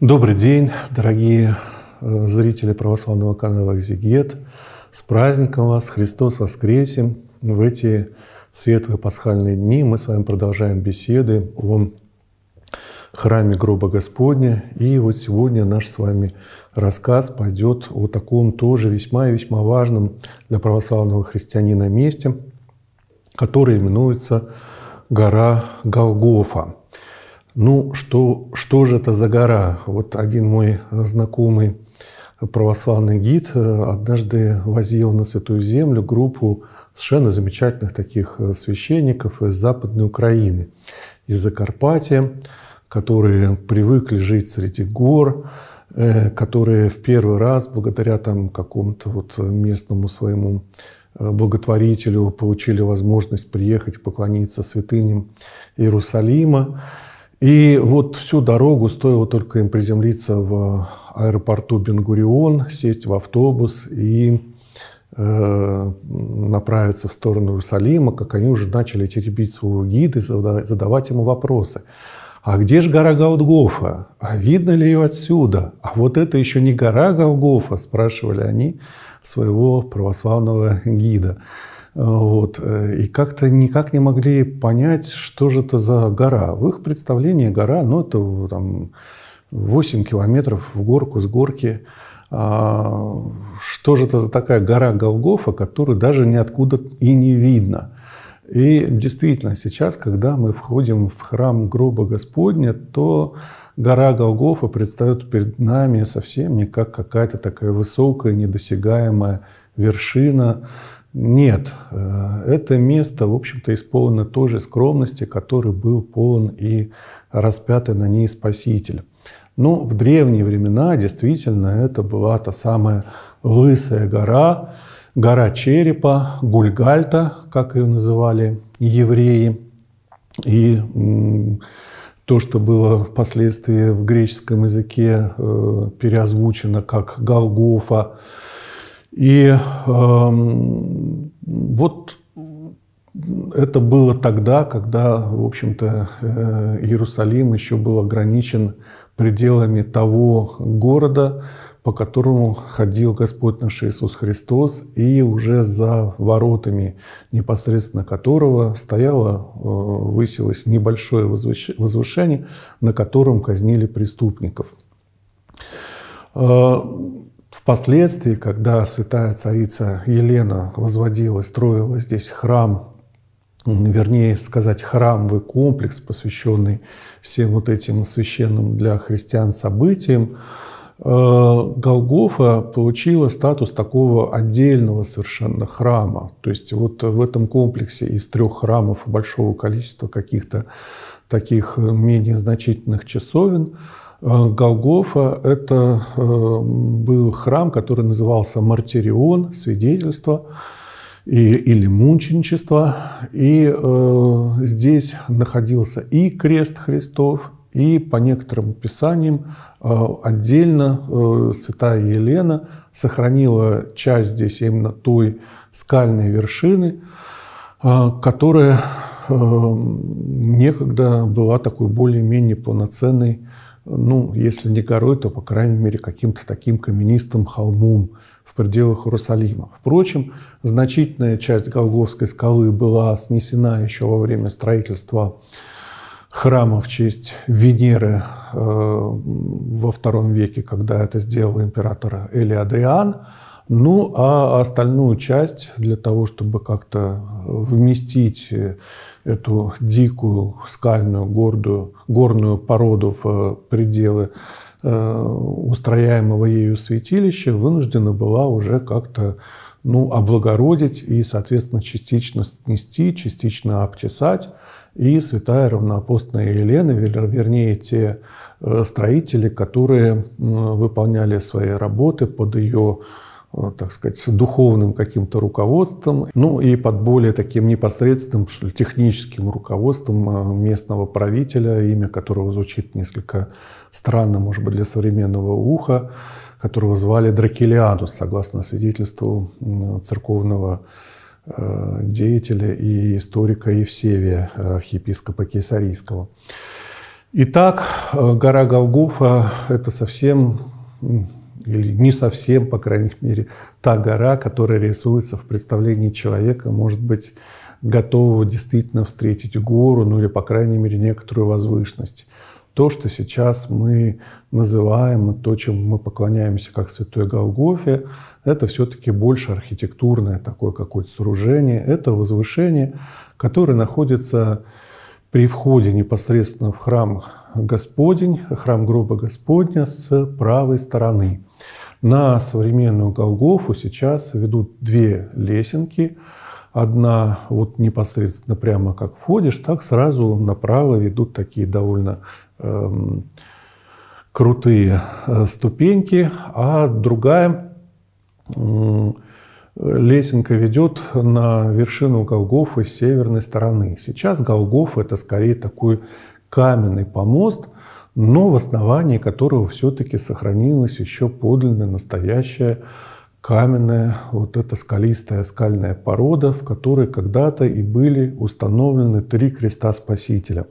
Добрый день, дорогие э, зрители православного канала «Экзегет». С праздником вас! Христос воскресе! В эти светлые пасхальные дни мы с вами продолжаем беседы о храме гроба Господня. И вот сегодня наш с вами рассказ пойдет о таком тоже весьма и весьма важном для православного христианина месте, которое именуется гора Голгофа. Ну, что, что же это за гора? Вот один мой знакомый православный гид э, однажды возил на Святую Землю группу совершенно замечательных таких э, священников из Западной Украины, из Закарпатья, которые привыкли жить среди гор, э, которые в первый раз, благодаря там какому-то вот местному своему благотворителю, получили возможность приехать поклониться святыням Иерусалима. И вот всю дорогу стоило только им приземлиться в аэропорту Бенгурион, сесть в автобус и э, направиться в сторону Иерусалима, как они уже начали теребить своего гида и задавать ему вопросы. А где же гора Голгофа? А видно ли ее отсюда? А вот это еще не гора Голгофа, спрашивали они своего православного гида. Вот. И как-то никак не могли понять, что же это за гора. В их представлении гора, ну, это там 8 километров в горку с горки. А что же это за такая гора Голгофа, которую даже ниоткуда и не видно. И действительно, сейчас, когда мы входим в храм гроба Господня, то гора Голгофа предстает перед нами совсем не как какая-то такая высокая, недосягаемая вершина, нет, э, это место, в общем-то, исполнено той же скромности, который был полон и распятый на ней Спаситель. Но в древние времена действительно это была та самая лысая гора, гора черепа, Гульгальта, как ее называли евреи. И то, что было впоследствии в греческом языке э, переозвучено как Голгофа, и э, вот это было тогда, когда, в общем-то, э, Иерусалим еще был ограничен пределами того города, по которому ходил Господь наш Иисус Христос, и уже за воротами непосредственно которого стояло, э, высилось небольшое возвышение, на котором казнили преступников. Э, Впоследствии, когда святая царица Елена возводила, строила здесь храм, вернее сказать, храмовый комплекс, посвященный всем вот этим священным для христиан событиям, э, Голгофа получила статус такого отдельного совершенно храма. То есть вот в этом комплексе из трех храмов и большого количества каких-то таких менее значительных часовен – Э, Голгофа – это э, был храм, который назывался Мартирион, свидетельство или мученичество. И э, здесь находился и крест Христов, и по некоторым писаниям отдельно святая Елена сохранила часть здесь именно той скальной вершины, которая некогда была такой более-менее полноценной ну, если не горой, то, по крайней мере, каким-то таким каменистым холмом в пределах Иерусалима. Впрочем, значительная часть Голговской скалы была снесена еще во время строительства храма в честь Венеры э, во втором веке, когда это сделал император Элиадриан. Ну, а остальную часть для того, чтобы как-то вместить эту дикую, скальную, гордую, горную породу в пределы э, устрояемого ею святилища, вынуждена была уже как-то ну, облагородить и, соответственно, частично снести, частично обтесать. И святая равноапостольная Елена, вернее, те э, строители, которые выполняли свои работы под ее Э, так сказать, духовным каким-то руководством, ну и под более таким непосредственным, что ли, техническим руководством э, местного правителя, имя которого звучит несколько странно, может быть, для современного уха, которого звали Дракелианус, согласно свидетельству церковного э, деятеля и историка Евсевия, архиепископа Кесарийского. Итак, э, гора Голгофа – это совсем, или не совсем, по крайней мере, та гора, которая рисуется в представлении человека, может быть, готового действительно встретить гору, ну или, по крайней мере, некоторую возвышенность. То, что сейчас мы называем, то, чем мы поклоняемся как Святой Голгофе, это все-таки больше архитектурное такое какое-то сооружение, это возвышение, которое находится при входе непосредственно в храм Господень, храм гроба Господня с правой стороны. На современную Голгофу сейчас ведут две лесенки. Одна вот непосредственно прямо как входишь, так сразу направо ведут такие довольно эм, крутые э, ступеньки, а другая э, лесенка ведет на вершину Голгофы с северной стороны. Сейчас Голгоф это скорее такой каменный помост, но в основании которого все-таки сохранилась еще подлинная, настоящая каменная, вот эта скалистая скальная порода, в которой когда-то и были установлены три креста Спасителя.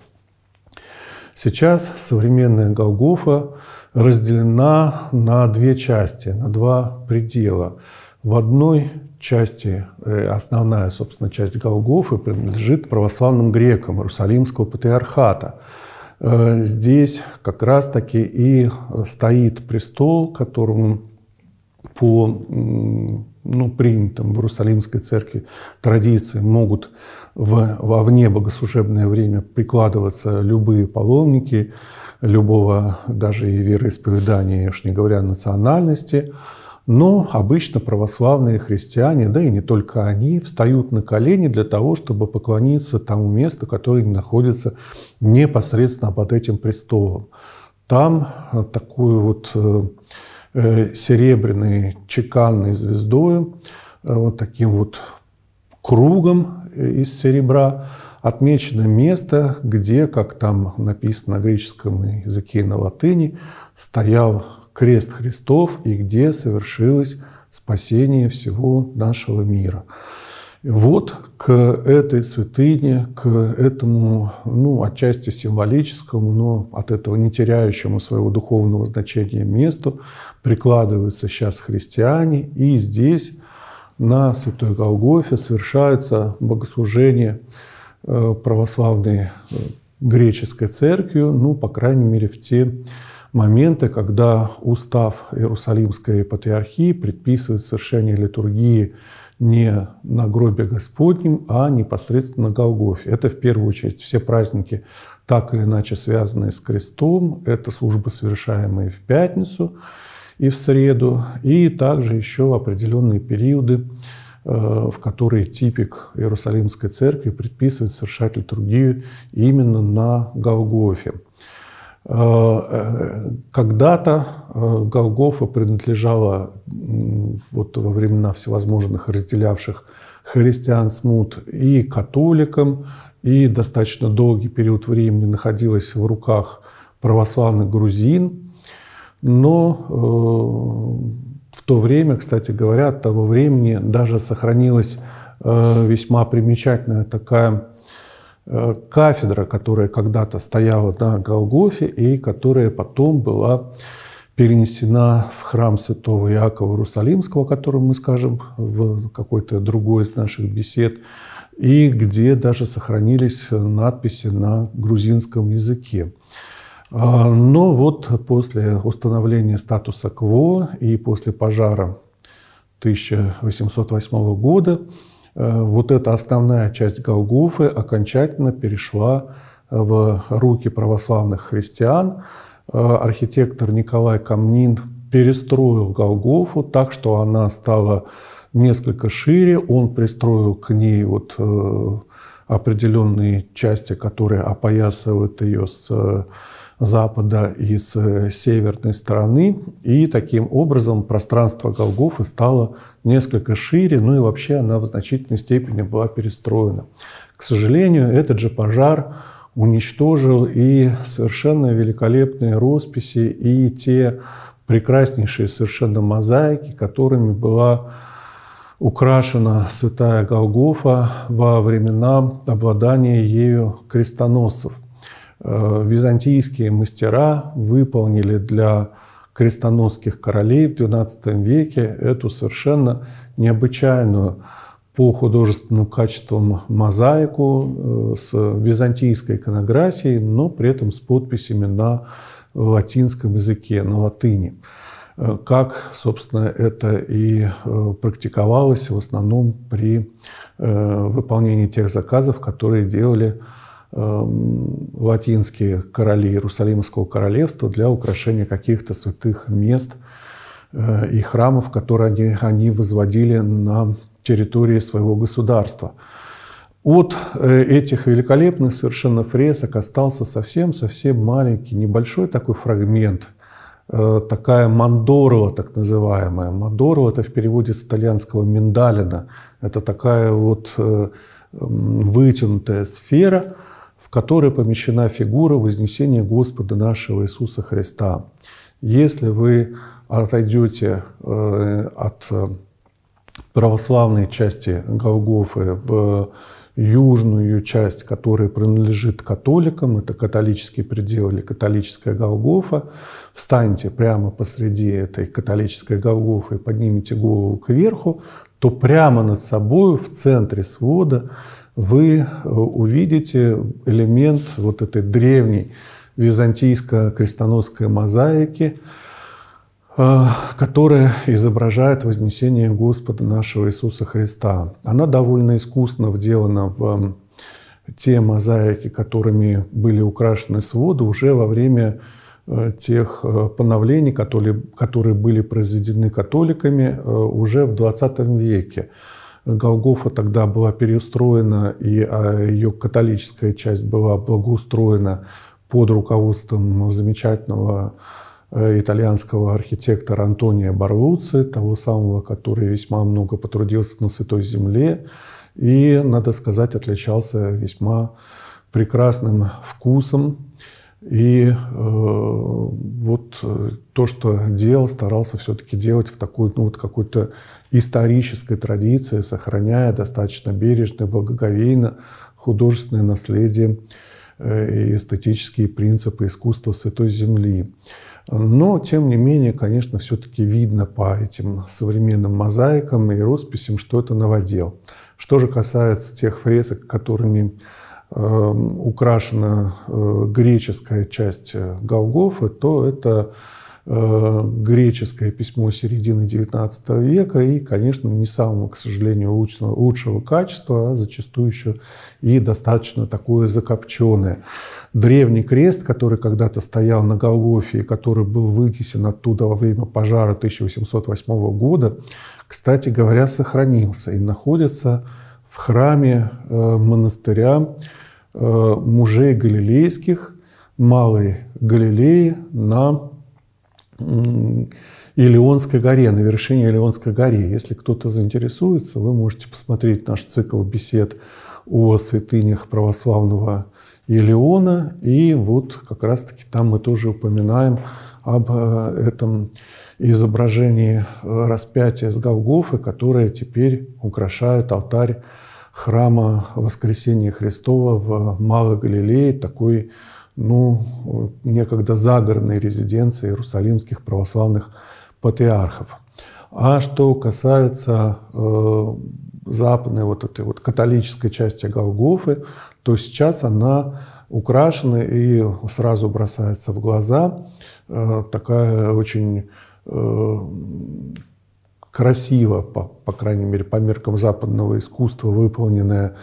Сейчас современная Голгофа разделена на две части, на два предела – в одной части, э, основная, собственно, часть Голгофы принадлежит православным грекам Иерусалимского патриархата. Э, здесь как раз-таки и стоит престол, которому по ну, принятым в Иерусалимской церкви традиции могут в, вовне богослужебное время прикладываться любые паломники, любого даже и вероисповедания, уж не говоря национальности – но обычно православные христиане, да и не только они, встают на колени для того, чтобы поклониться тому месту, которое находится непосредственно под этим престолом. Там э, такую вот э, э, серебряной чеканной звездой, вот таким вот кругом из серебра отмечено место, где, как там написано на греческом языке и на латыни, стоял крест Христов и где совершилось спасение всего нашего мира. Вот к этой святыне, к этому, ну, отчасти символическому, но от этого не теряющему своего духовного значения месту прикладываются сейчас христиане. И здесь, на Святой Голгофе, совершается богослужение э, православной э, греческой церкви, ну, по крайней мере, в те моменты, когда устав Иерусалимской патриархии предписывает совершение литургии не на гробе Господнем, а непосредственно на Голгофе. Это в первую очередь все праздники, так или иначе связанные с крестом. Это службы, совершаемые в пятницу и в среду, и также еще определенные периоды, э, в которые типик Иерусалимской церкви предписывает совершать литургию именно на Голгофе. Э, когда-то э, Голгофа принадлежала вот во времена всевозможных разделявших христиан смут и католикам, и достаточно долгий период времени находилась в руках православных грузин. Но э, в то время, кстати говоря, от того времени даже сохранилась весьма примечательная такая Э, кафедра, которая когда-то стояла на Голгофе и которая потом была перенесена в храм святого Иакова Иерусалимского, о котором мы скажем в какой-то другой из наших бесед, и где даже сохранились надписи на грузинском языке. А, но вот после установления статуса КВО и после пожара 1808 года Э, вот эта основная часть Голгофы окончательно перешла в руки православных христиан. Э, архитектор Николай Камнин перестроил Голгофу так, что она стала несколько шире. Он пристроил к ней вот э, определенные части, которые опоясывают ее с запада и с э, северной стороны. И таким образом пространство Голгофы стало несколько шире, ну и вообще она в значительной степени была перестроена. К сожалению, этот же пожар уничтожил и совершенно великолепные росписи, и те прекраснейшие совершенно мозаики, которыми была украшена святая Голгофа во времена обладания ею крестоносцев – византийские мастера выполнили для крестоносских королей в XII веке эту совершенно необычайную по художественным качествам мозаику с византийской иконографией, но при этом с подписями на латинском языке, на латыни. Э, как, собственно, это и э, практиковалось в основном при э, выполнении тех заказов, которые делали латинские короли Иерусалимского королевства для украшения каких-то святых мест и храмов, которые они, они возводили на территории своего государства. От этих великолепных совершенно фресок остался совсем-совсем маленький, небольшой такой фрагмент – Э, такая мандорова, так называемая. Мандорова – это в переводе с итальянского «миндалина». Это такая вот э, вытянутая сфера, в которой помещена фигура Вознесения Господа нашего Иисуса Христа. Если вы отойдете э, от православной части Голгофы в южную часть, которая принадлежит католикам, это католический предел или католическая Голгофа, встаньте прямо посреди этой католической Голгофы и поднимите голову кверху, то прямо над собой в центре свода вы э, увидите элемент вот этой древней византийско-крестоносской мозаики, Э, которая изображает вознесение Господа нашего Иисуса Христа. Она довольно искусно вделана в те мозаики, которыми были украшены своды уже во время э, тех поновлений, которые, которые были произведены католиками уже в 20 веке. Голгофа тогда была переустроена, и а, ее католическая часть была благоустроена под руководством замечательного Э, итальянского архитектора Антония Барлуци, того самого, который весьма много потрудился на Святой Земле и, надо сказать, отличался весьма прекрасным вкусом. И э, вот э, то, что делал, старался все-таки делать в такой, ну, вот какой-то исторической традиции, сохраняя достаточно бережно и благоговейно художественное наследие э, и эстетические принципы искусства Святой Земли. Но, тем не менее, конечно, все-таки видно по этим современным мозаикам и росписям, что это новодел. Что же касается тех фресок, которыми э, украшена э, греческая часть э, Голгофы, то это греческое письмо середины XIX века и, конечно, не самого, к сожалению, лучшего, лучшего качества, а зачастую еще и достаточно такое закопченное. Древний крест, который когда-то стоял на Голгофе который был вынесен оттуда во время пожара 1808 года, кстати говоря, сохранился и находится в храме э, монастыря э, мужей галилейских Малой Галилеи на Илионской горе, на вершине Илионской горе. Если кто-то заинтересуется, вы можете посмотреть наш цикл бесед о святынях православного Илиона. И вот как раз-таки там мы тоже упоминаем об э, этом изображении распятия с Голгофы, которое теперь украшает алтарь храма Воскресения Христова в Малой Галилее, такой ну, некогда загородной резиденции иерусалимских православных патриархов. А что касается э, западной вот этой вот католической части Голгофы, то сейчас она украшена и сразу бросается в глаза э, такая очень э, красиво, по, по крайней мере, по меркам западного искусства выполненная Э,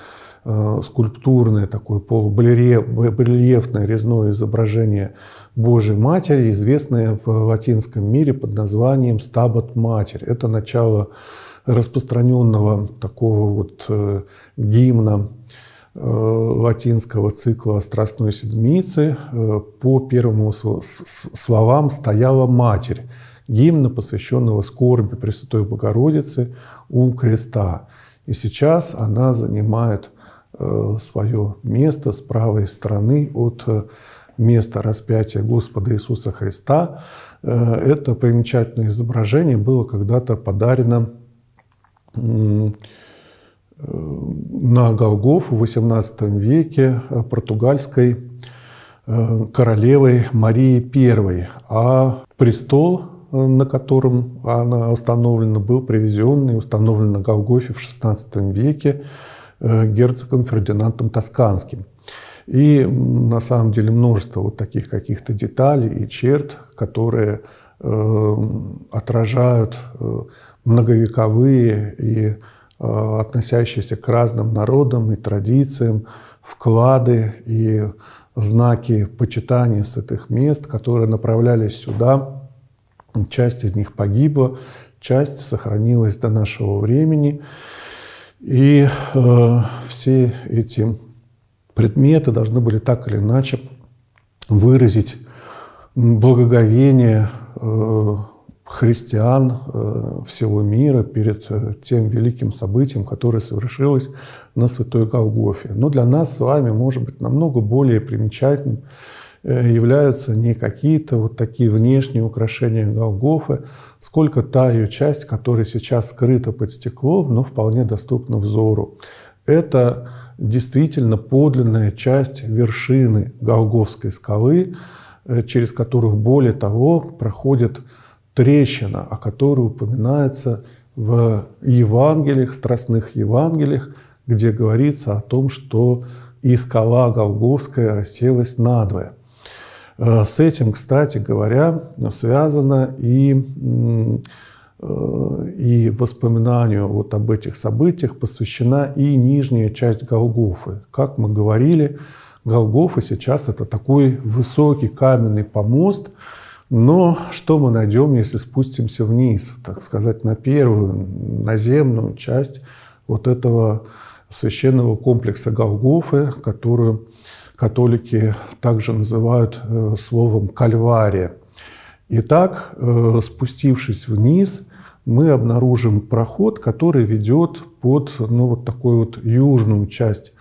скульптурное такое полубарельефное резное изображение Божьей Матери, известное в латинском мире под названием «Стабат Матерь». Это начало распространенного такого вот э, гимна э, латинского цикла Страстной Седмицы. По первым словам «Стояла Матерь», гимна, посвященного скорби Пресвятой Богородицы у креста. И сейчас она занимает Э, свое место с правой стороны от э, места распятия Господа Иисуса Христа. Э, это примечательное изображение было когда-то подарено на Голгофу в XVIII веке португальской э, королевой Марии I, а престол, э, на котором она установлена, был привезен и установлен на Голгофе в XVI веке герцогом Фердинандом Тосканским. И на самом деле множество вот таких каких-то деталей и черт, которые э, отражают э, многовековые и э, относящиеся к разным народам и традициям вклады и знаки почитания с этих мест, которые направлялись сюда. Часть из них погибла, часть сохранилась до нашего времени. И э, все эти предметы должны были так или иначе выразить благоговение э, христиан э, всего мира перед э, тем великим событием, которое совершилось на Святой Голгофе. Но для нас с вами, может быть, намного более примечательным являются не какие-то вот такие внешние украшения Голгофы, сколько та ее часть, которая сейчас скрыта под стеклом, но вполне доступна взору. Это действительно подлинная часть вершины Голговской скалы, э, через которую, более того, проходит трещина, о которой упоминается в Евангелиях, страстных Евангелиях, где говорится о том, что и скала Голговская расселась надвое. Э, с этим, кстати говоря, связано и Э, и воспоминанию вот об этих событиях посвящена и нижняя часть Голгофы. Как мы говорили, Голгофа сейчас это такой высокий каменный помост, но что мы найдем, если спустимся вниз, так сказать, на первую наземную часть вот этого священного комплекса Голгофы, которую католики также называют э, словом «кальвария». Итак, э, спустившись вниз, мы обнаружим проход, который ведет под ну, вот такую вот южную часть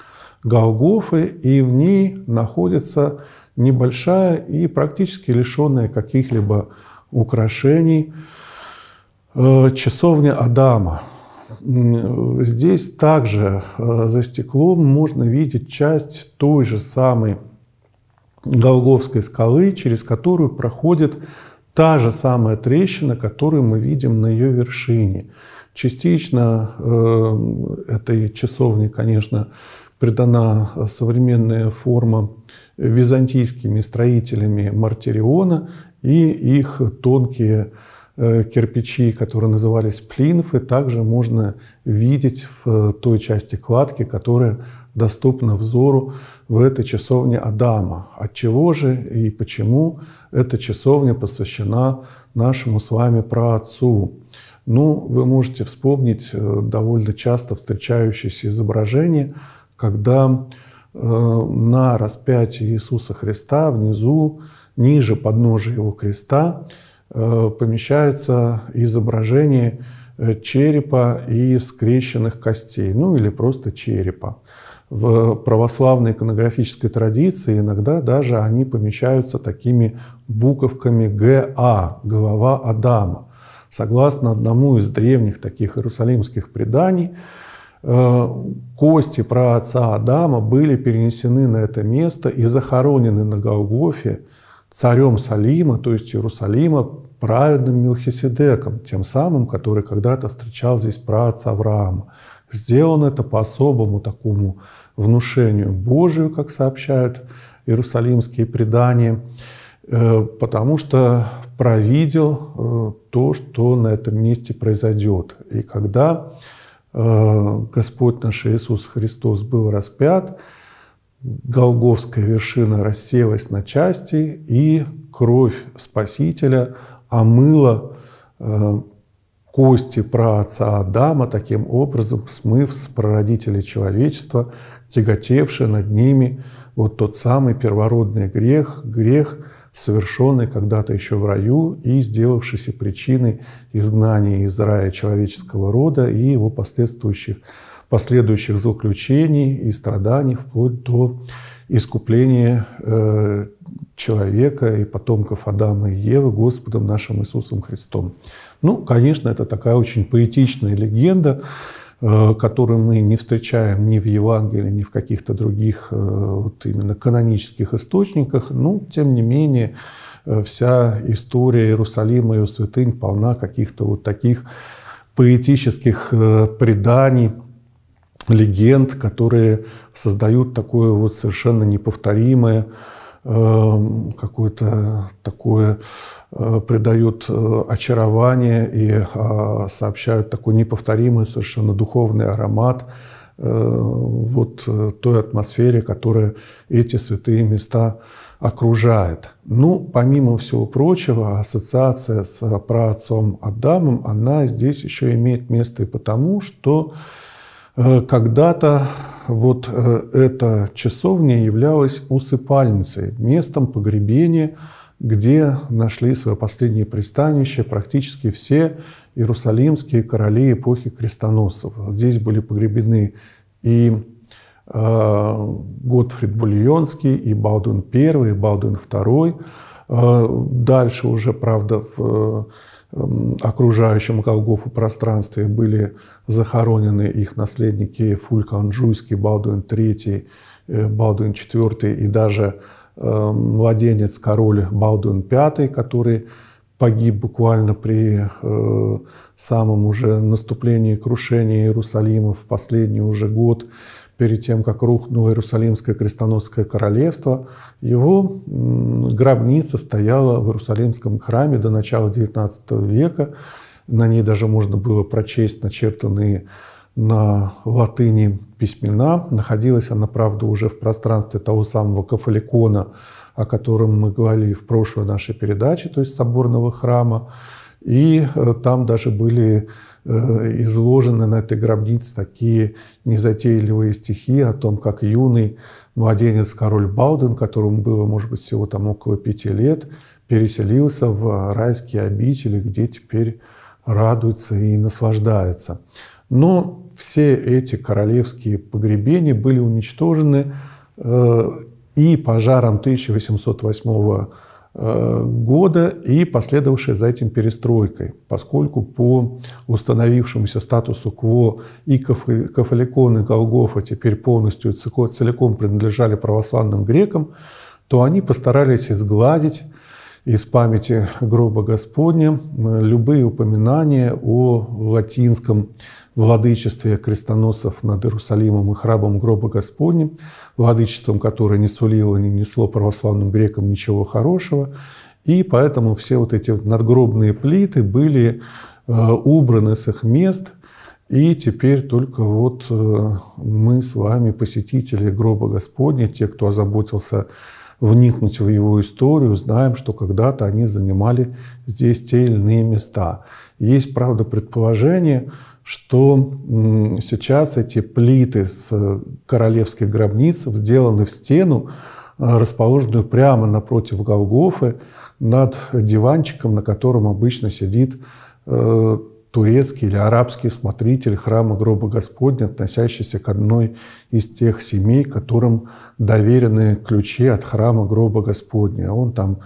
Голгофы, и в ней находится небольшая и практически лишенная каких-либо украшений э, часовня Адама. Здесь также э, за стеклом можно видеть часть той же самой Голговской скалы, через которую проходит та же самая трещина, которую мы видим на ее вершине. Частично э, этой часовне, конечно, придана современная форма византийскими строителями Мартириона и их тонкие кирпичи, которые назывались плинфы, также можно видеть в той части кладки, которая доступна взору в этой часовне Адама. От чего же и почему эта часовня посвящена нашему с вами праотцу? Ну, вы можете вспомнить э, довольно часто встречающиеся изображения, когда э, на распятии Иисуса Христа внизу, ниже подножия его креста, э, помещается изображение черепа и скрещенных костей, ну или просто черепа в православной иконографической традиции иногда даже они помещаются такими буковками ГА, голова Адама. Согласно одному из древних таких иерусалимских преданий, э, кости про отца Адама были перенесены на это место и захоронены на Голгофе царем Салима, то есть Иерусалима, праведным Милхиседеком, тем самым, который когда-то встречал здесь праотца Авраама. Сделано это по особому такому внушению Божию, как сообщают иерусалимские предания, э, потому что провидел э, то, что на этом месте произойдет. И когда э, Господь наш Иисус Христос был распят, Голговская вершина рассеялась на части, и кровь Спасителя омыла кости праотца Адама, таким образом смыв с прародителей человечества тяготевший над ними вот тот самый первородный грех, грех, совершенный когда-то еще в раю и сделавшийся причиной изгнания из рая человеческого рода и его последующих, последующих заключений и страданий вплоть до искупления э, человека и потомков Адама и Евы Господом нашим Иисусом Христом. Ну, конечно, это такая очень поэтичная легенда, э, который мы не встречаем ни в Евангелии, ни в каких-то других э, вот именно канонических источниках, но тем не менее вся история Иерусалима и его святынь полна каких-то вот таких поэтических преданий, легенд, которые создают такое вот совершенно неповторимое Эм, какое-то такое э, придают э, очарование и э, сообщают такой неповторимый совершенно духовный аромат вот той атмосфере, которая эти святые места окружает. Ну, помимо всего прочего, ассоциация с праотцом Адамом, она здесь еще имеет место и потому, что когда-то вот э, эта часовня являлась усыпальницей, местом погребения, где нашли свое последнее пристанище практически все иерусалимские короли эпохи крестоносцев. Здесь были погребены и э, Готфрид Бульонский, и Балдуин I, и Балдуин II. Дальше уже, правда, в окружающем Голгофу пространстве были захоронены их наследники Фулька Анжуйский, Балдуин III, э, Балдуин IV и даже эм, младенец король Балдуин V, который погиб буквально при э, самом уже наступлении крушения Иерусалима в последний уже год перед тем, как рухнуло Иерусалимское крестоносское королевство, его гробница стояла в Иерусалимском храме до начала XIX века. На ней даже можно было прочесть начертанные на латыни письмена. Находилась она, правда, уже в пространстве того самого кафаликона, о котором мы говорили в прошлой нашей передаче, то есть соборного храма. И э, там даже были изложены на этой гробнице такие незатейливые стихи о том, как юный младенец король Балден, которому было, может быть, всего там около пяти лет, переселился в райские обители, где теперь радуется и наслаждается. Но все эти королевские погребения были уничтожены э, и пожаром 1808 Э, года и последовавшей за этим перестройкой, поскольку по установившемуся статусу КВО и Кафаликон, и Голгофа теперь полностью целиком принадлежали православным грекам, то они постарались изгладить из памяти гроба Господня любые упоминания о латинском владычестве крестоносцев над Иерусалимом и храмом гроба Господним, владычеством, которое не сулило, не несло православным грекам ничего хорошего. И поэтому все вот эти надгробные плиты были э, убраны с их мест, и теперь только вот э, мы с вами, посетители гроба Господня, те, кто озаботился вникнуть в его историю, знаем, что когда-то они занимали здесь те или иные места. Есть, правда, предположение, что сейчас эти плиты с королевских гробниц сделаны в стену, э, расположенную прямо напротив Голгофы, над диванчиком, на котором обычно сидит э, турецкий или арабский смотритель храма гроба Господня, относящийся к одной из тех семей, которым доверены ключи от храма гроба Господня. Он там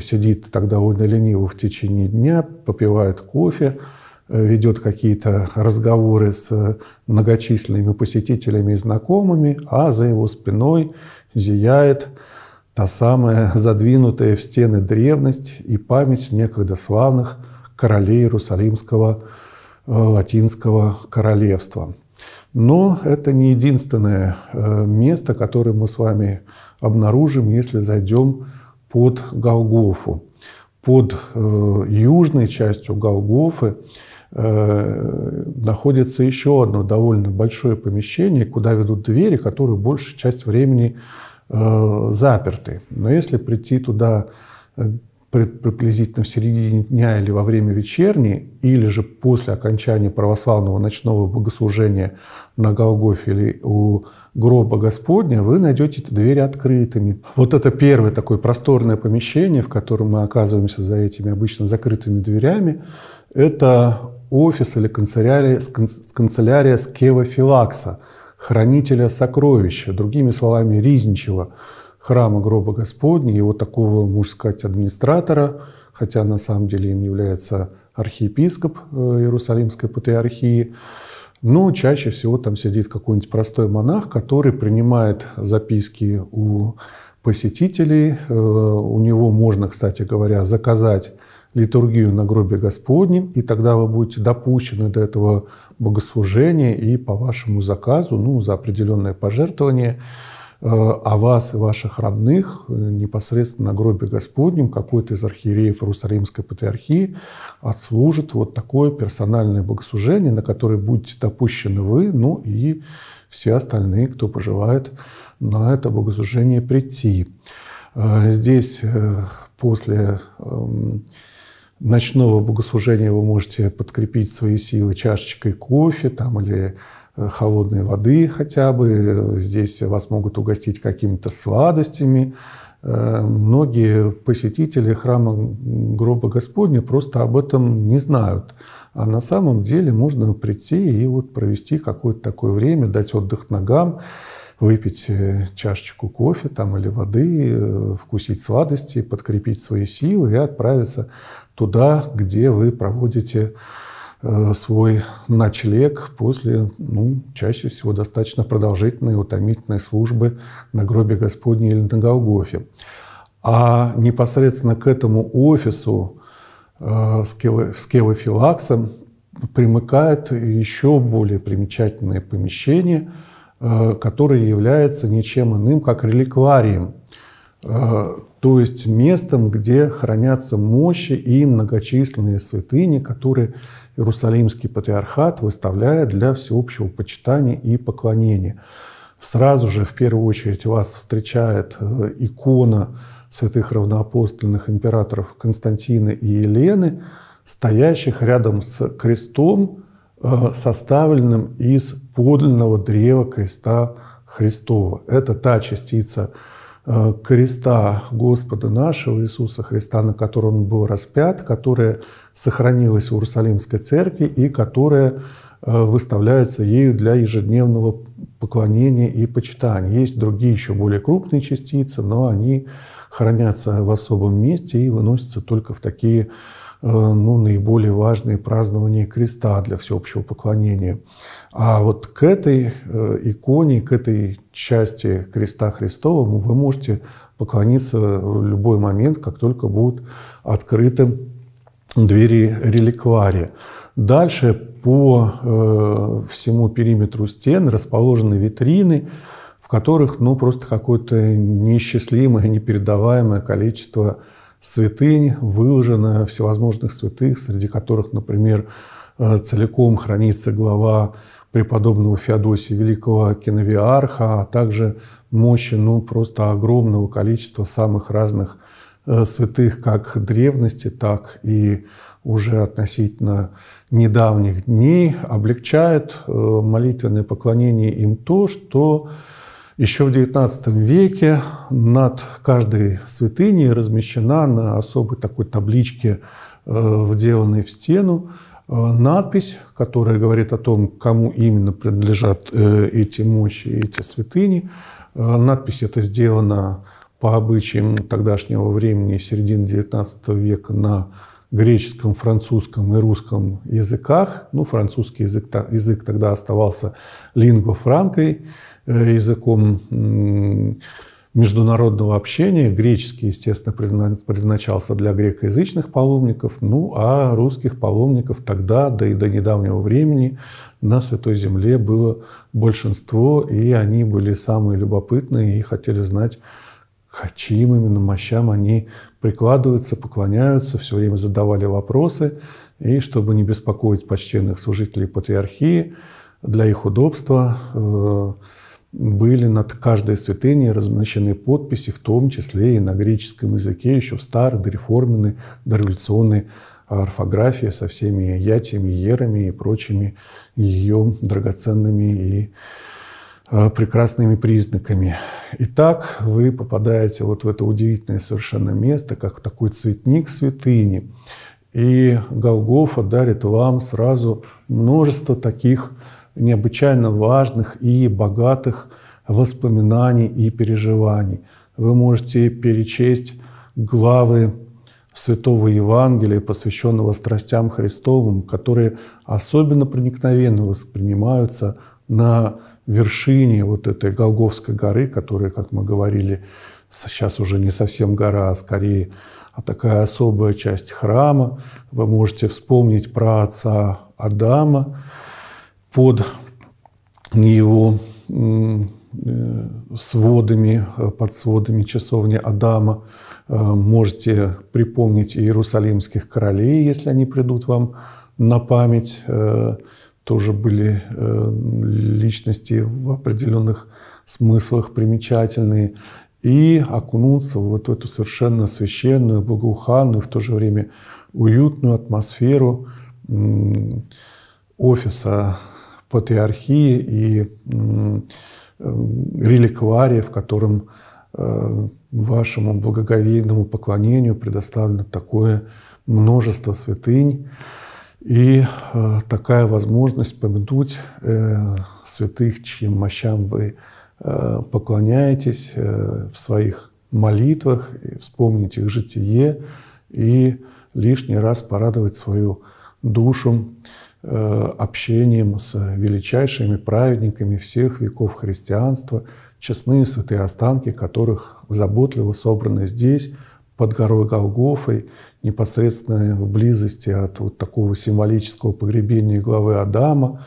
сидит тогда довольно лениво в течение дня, попивает кофе, ведет какие-то разговоры с многочисленными посетителями и знакомыми, а за его спиной зияет та самая задвинутая в стены древность и память некогда славных королей Иерусалимского э, латинского королевства. Но это не единственное э, место, которое мы с вами обнаружим, если зайдем под Голгофу. Под э, южной частью Голгофы находится еще одно довольно большое помещение, куда ведут двери, которые большую часть времени э, заперты. Но если прийти туда э, приблизительно в середине дня или во время вечерней, или же после окончания православного ночного богослужения на Голгофе или у гроба Господня, вы найдете эти двери открытыми. Вот это первое такое просторное помещение, в котором мы оказываемся за этими обычно закрытыми дверями, это офис или канцелярия, канцелярия Скева Филакса, хранителя сокровища, другими словами, Ризничева, храма гроба Господня, его такого, можно сказать, администратора, хотя на самом деле им является архиепископ э, Иерусалимской патриархии. Но чаще всего там сидит какой-нибудь простой монах, который принимает записки у посетителей. Э, у него можно, кстати говоря, заказать литургию на гробе Господнем, и тогда вы будете допущены до этого богослужения, и по вашему заказу, ну, за определенное пожертвование, э, о вас и ваших родных э, непосредственно на гробе Господнем какой-то из архиереев Иерусалимской патриархии отслужит вот такое персональное богослужение, на которое будете допущены вы, ну и все остальные, кто пожелает на это богослужение прийти. Э, здесь после эм, ночного богослужения вы можете подкрепить свои силы чашечкой кофе там, или э, холодной воды хотя бы. Здесь вас могут угостить какими-то сладостями. Э, многие посетители храма гроба Господня просто об этом не знают. А на самом деле можно прийти и вот провести какое-то такое время, дать отдых ногам, выпить э, чашечку кофе там, или воды, вкусить сладости, подкрепить свои силы и отправиться туда, где вы проводите э, свой ночлег после, ну, чаще всего достаточно продолжительной, утомительной службы на гробе Господней или на Голгофе. А непосредственно к этому офису э, с кевофилаксом примыкает еще более примечательное помещение, э, которое является ничем иным, как реликварием то есть местом, где хранятся мощи и многочисленные святыни, которые Иерусалимский патриархат выставляет для всеобщего почитания и поклонения. Сразу же, в первую очередь, вас встречает э, икона святых равноапостольных императоров Константина и Елены, стоящих рядом с крестом, э, составленным из подлинного древа креста Христова. Это та частица Э, креста Господа нашего Иисуса Христа, на котором Он был распят, которая сохранилась в Иерусалимской церкви и которая э, выставляется ею для ежедневного поклонения и почитания. Есть другие еще более крупные частицы, но они хранятся в особом месте и выносятся только в такие Э, ну, наиболее важные празднования креста для всеобщего поклонения. А вот к этой э, иконе, к этой части креста Христовому вы можете поклониться в любой момент, как только будут открыты двери реликвария. Дальше по э, всему периметру стен расположены витрины, в которых ну, просто какое-то неисчислимое, непередаваемое количество святынь выложено всевозможных святых, среди которых, например, э, целиком хранится глава преподобного Феодосия Великого Киновиарха, а также мощи ну, просто огромного количества самых разных э, святых как древности, так и уже относительно недавних дней, облегчает э, молитвенное поклонение им то, что еще в XIX веке над каждой святыней размещена на особой такой табличке, э, вделанной в стену, э, надпись, которая говорит о том, кому именно принадлежат э, эти мощи, эти святыни. Надпись эта сделана по обычаям тогдашнего времени, середины XIX века, на греческом, французском и русском языках. Ну, французский язык, язык тогда оставался лингво франкой, языком международного общения. Греческий, естественно, предназначался для грекоязычных паломников, ну а русских паломников тогда, да и до недавнего времени, на Святой Земле было большинство, и они были самые любопытные и хотели знать, к чьим именно мощам они прикладываются, поклоняются, все время задавали вопросы, и чтобы не беспокоить почтенных служителей патриархии, для их удобства э, были над каждой святыней размещены подписи, в том числе и на греческом языке, еще в старой дореформенной, дореволюционной орфографии со всеми ятиями, ерами и прочими ее драгоценными и а, прекрасными признаками. Итак, вы попадаете вот в это удивительное совершенно место, как такой цветник святыни. И Голгофа дарит вам сразу множество таких необычайно важных и богатых воспоминаний и переживаний. Вы можете перечесть главы Святого Евангелия, посвященного страстям Христовым, которые особенно проникновенно воспринимаются на вершине вот этой Голговской горы, которая, как мы говорили, сейчас уже не совсем гора, а скорее а такая особая часть храма. Вы можете вспомнить про отца Адама под его э, сводами, под сводами часовни Адама. Э, можете припомнить иерусалимских королей, если они придут вам на память. Э, тоже были личности в определенных смыслах примечательные и окунуться вот в эту совершенно священную, благоуханную, в то же время уютную атмосферу офиса патриархии и реликвария, в котором э, вашему благоговейному поклонению предоставлено такое множество святынь. И э, такая возможность помянуть э, святых, чьим мощам вы Э, поклоняетесь э, в своих молитвах, вспомнить их житие и лишний раз порадовать свою душу э, общением с величайшими праведниками всех веков христианства, честные святые останки которых заботливо собраны здесь, под горой Голгофой, непосредственно в близости от вот такого символического погребения главы Адама,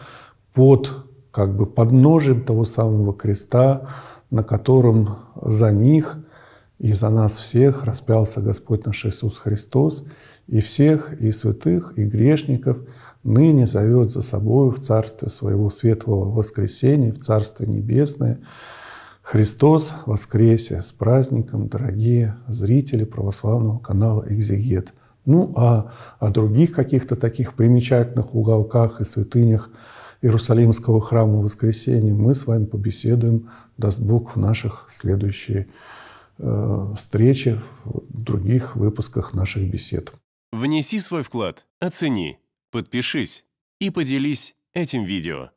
под как бы подножием того самого креста, на котором за них и за нас всех распялся Господь наш Иисус Христос, и всех, и святых, и грешников ныне зовет за собой в Царствие Своего светлого воскресения, в Царствие Небесное. Христос воскресе с праздником, дорогие зрители православного канала «Экзегет». Ну а о других каких-то таких примечательных уголках и святынях – Иерусалимского храма воскресения мы с вами побеседуем, даст Бог, в наших следующих э, встречах, в других выпусках наших бесед. Внеси свой вклад, оцени, подпишись и поделись этим видео.